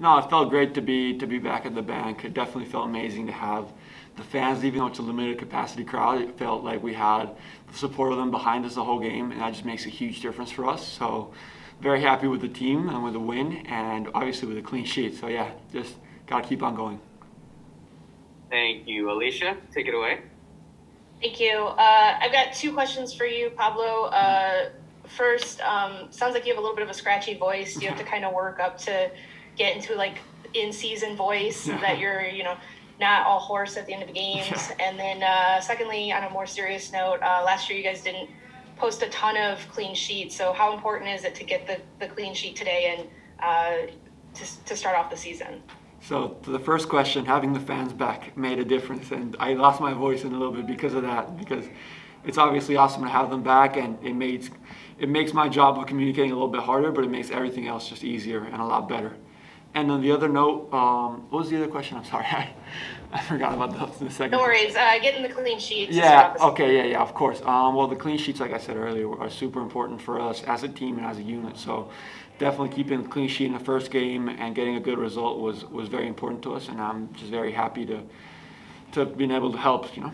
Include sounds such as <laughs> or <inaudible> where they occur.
No, it felt great to be to be back at the Banc. It definitely felt amazing to have the fans, even though it's a limited capacity crowd. It felt like we had the support of them behind us the whole game, and that just makes a huge difference for us. So, very happy with the team and with the win, and obviously with a clean sheet. So yeah, just gotta keep on going. Thank you, Alicia. Take it away. Thank you. Uh, I've got two questions for you, Pablo. Uh, first, um, sounds like you have a little bit of a scratchy voice. You have to <laughs> kind of work up to get into like in season voice so that you're, you know, not all hoarse at the end of the games. And then, uh, secondly, on a more serious note, uh, last year you guys didn't post a ton of clean sheets. So, how important is it to get the, the clean sheet today and uh, to, to start off the season? So to the first question, having the fans back made a difference, and I lost my voice in a little bit because of that. Because it's obviously awesome to have them back, and it makes it makes my job of communicating a little bit harder, but it makes everything else just easier and a lot better. And on the other note, um, what was the other question? I'm sorry, <laughs> I, I forgot about those in a second. No worries. Uh, getting the clean sheets. Yeah. the Okay. Yeah. Yeah. Of course. Um, well, the clean sheets, like I said earlier, are super important for us as a team and as a unit. So, definitely keeping a clean sheet in the first game and getting a good result was was very important to us, and I'm just very happy to to being able to help. You know.